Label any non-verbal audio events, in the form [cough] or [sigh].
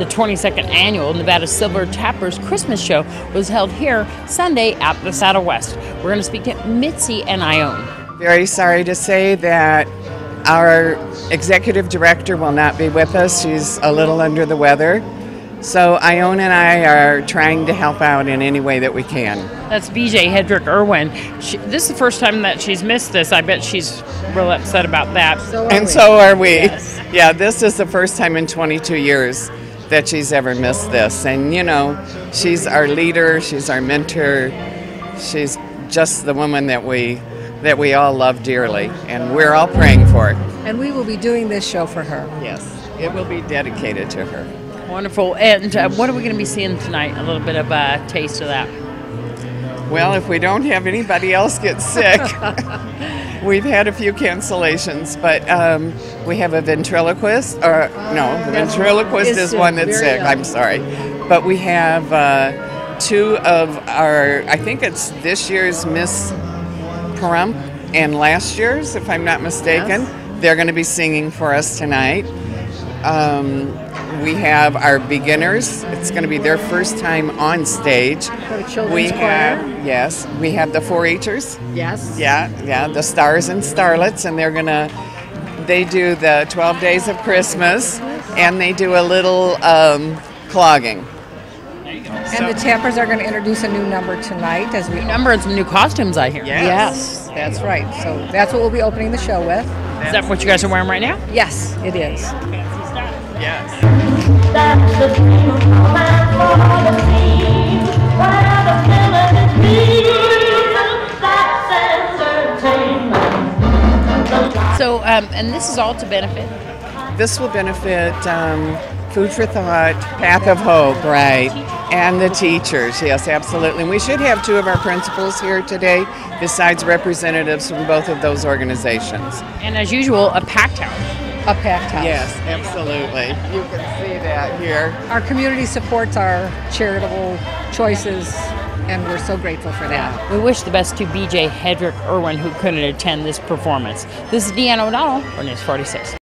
The 22nd annual Nevada Silver Tappers Christmas Show was held here Sunday at the Saddle West. We're going to speak to Mitzi and Ione. Very sorry to say that our executive director will not be with us. She's a little under the weather. So Ione and I are trying to help out in any way that we can. That's BJ Hetrick Irwin. She, this is the first time that she's missed this. I bet she's real upset about that. So and we. so are we. Yes. Yeah, this is the first time in 22 years that she's ever missed this. And you know, she's our leader, she's our mentor, she's just the woman that we that we all love dearly, and we're all praying for her. And we will be doing this show for her. Yes, it will be dedicated to her. Wonderful. And uh, what are we going to be seeing tonight? A little bit of a taste of that. Well, if we don't have anybody else get sick. [laughs] We've had a few cancellations, but um, we have a ventriloquist. Or no, the ventriloquist is one that's sick. I'm sorry, but we have uh, two of our. I think it's this year's Miss Pahrump and last year's, if I'm not mistaken. Yes. They're going to be singing for us tonight. Um, we have our beginners. It's going to be their first time on stage. we have yes, we have the 4-Hers. Yes. Yeah, yeah, the stars and starlets, and they're gonna. They do the 12 days of Christmas, and they do a little um, clogging. And so, the Tappers are going to introduce a new number tonight as we number and some new costumes. I hear. Yes. yes, that's right. So that's what we'll be opening the show with. Is that what you guys are wearing right now? Yes, it is. Yes. So, um, and this is all to benefit? This will benefit um, Food for Thought, Path of Hope, right, and the teachers. Yes, absolutely. And we should have two of our principals here today, besides representatives from both of those organizations. And as usual, a packed house a packed house. Yes, absolutely. You can see that here. Our community supports our charitable choices, and we're so grateful for that. We wish the best to BJ Hetrick Irwin, who couldn't attend this performance. This is Deanna O'Donnell for News 46.